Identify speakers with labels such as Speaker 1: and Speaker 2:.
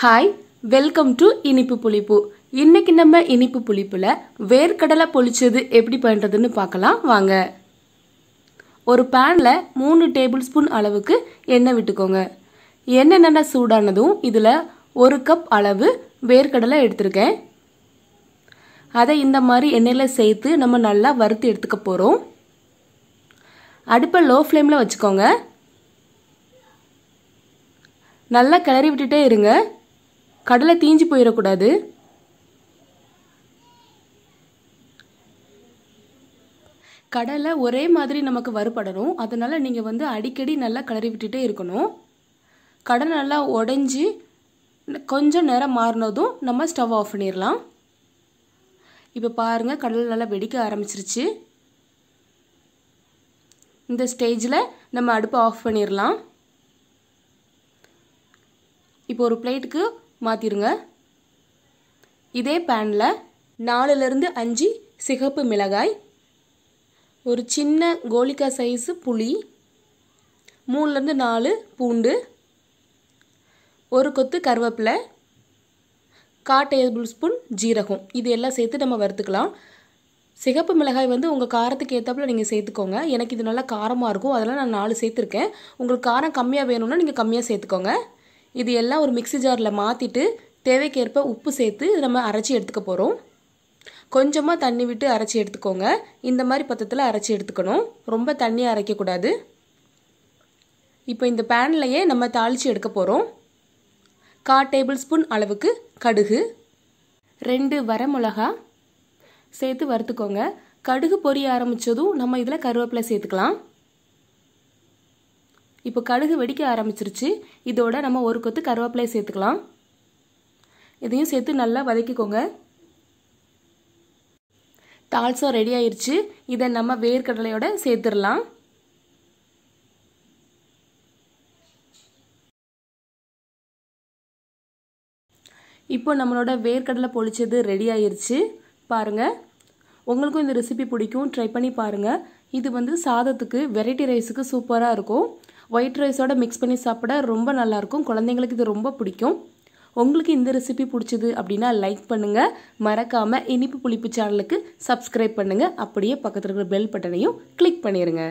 Speaker 1: Hi welcome to இனிப்பு புளிப்பு. இன்னைக்கு நம்ம இனிப்பு புளிப்பில் வேர்க்கடலை பொளிச்சது எப்படி பண்ணுறதுன்னு பார்க்கலாம் வாங்க. ஒரு பேனில் மூணு டேபிள் ஸ்பூன் அளவுக்கு எண்ணெய் விட்டுக்கோங்க. எண்ணெய் நல்லா சூடானதும் இதில் ஒரு கப் அளவு வேர்க்கடலை எடுத்திருக்கேன். அதை இந்த மாதிரி எண்ணெயில் சேர்த்து நம்ம நல்லா வறுத்து எடுத்துக்க போகிறோம் அடுப்பை லோ ஃப்ளேமில் வச்சுக்கோங்க. நல்லா கிளறி விட்டுட்டே இருங்க. கடலை தீஞ்சு போயிடக்கூடாது கடலை ஒரே மாதிரி நமக்கு வறுபடணும். அதனால் நீங்கள் வந்து அடிக்கடி நல்லா கிளறி விட்டுட்டே இருக்கணும். கடலை நல்லா உடஞ்சி கொஞ்சம் நேரம் மாறினதும் நம்ம ஸ்டவ் ஆஃப் பண்ணிடலாம் இப்போ பாருங்கள் கடலை நல்லா வெடிக்க ஆரம்பிச்சிருச்சு. இந்த ஸ்டேஜில் நம்ம அடுப்பை ஆஃப் பண்ணிடலாம் இப்போ ஒரு பிளேட்டுக்கு மாற்றிருங்க இதே பேனில் நாலுலேருந்து அஞ்சு சிகப்பு மிளகாய் ஒரு சின்ன கோலிக்காய் சைஸு புளி மூணுலேருந்து நாலு பூண்டு ஒரு கொத்து கருவேப்பிலை கா டேபிள் ஸ்பூன் ஜீரகம். இது எல்லாம் சேர்த்து நம்ம வறுத்துக்கலாம். சிகப்பு மிளகாய் வந்து உங்கள் காரத்துக்கு ஏற்றாப்புல நீங்கள் சேர்த்துக்கோங்க. எனக்கு இது நல்லா காரமாக இருக்கும். அதெல்லாம் நான் நாலு சேர்த்துருக்கேன். உங்களுக்கு காரம் கம்மியாக வேணும்னா நீங்கள் கம்மியாக சேர்த்துக்கோங்க. இது எல்லாம் ஒரு மிக்சி ஜாரில் மாற்றிட்டு தேவைக்கேற்ப உப்பு சேர்த்து நம்ம அரைச்சி எடுத்துக்க போகிறோம் கொஞ்சமாக தண்ணி விட்டு அரைச்சி எடுத்துக்கோங்க. இந்த மாதிரி பத்தத்தில் அரைச்சி எடுத்துக்கணும். ரொம்ப தண்ணி அரைக்கக்கூடாது இப்போ இந்த பேன்லையே நம்ம தாளித்து எடுக்க போகிறோம் கா டேபிள் ஸ்பூன் அளவுக்கு கடுகு ரெண்டு வரமிளகா சேர்த்து வறுத்துக்கோங்க. கடுகு பொரிய ஆரம்பித்ததும் நம்ம இதில் கருவேப்பிலை சேர்த்துக்கலாம். இப்போ கடுகு வெடிக்க ஆரம்பிச்சிருச்சு. இதோட நம்ம ஒரு கொத்து கருவேப்பிலையை சேர்த்துக்கலாம். இதையும் சேர்த்து நல்லா வதக்கிக்கோங்க. தால்சா ரெடி ஆயிடுச்சு இதை நம்ம வேர்க்கடலையோட சேர்த்துடலாம். இப்போ நம்மளோட வேர்க்கடலை பொழிச்சது ரெடி ஆயிடுச்சு பாருங்கள் உங்களுக்கும் இந்த ரெசிபி பிடிக்கும். ட்ரை பண்ணி பாருங்கள் இது வந்து சாதத்துக்கு வெரைட்டி ரைஸுக்கு சூப்பராக இருக்கும். ஒயிட் ரைஸோட மிக்ஸ் பண்ணி சாப்பிட ரொம்ப நல்லாயிருக்கும். குழந்தைங்களுக்கு இது ரொம்ப பிடிக்கும். உங்களுக்கு இந்த ரெசிபி பிடிச்சது அப்படின்னா லைக் பண்ணுங்கள் மறக்காமல் இனிப்பு புளிப்பு சேனலுக்கு சப்ஸ்கிரைப் பண்ணுங்கள் அப்படியே பக்கத்தில் இருக்கிற பெல் பட்டனையும் கிளிக் பண்ணிடுங்க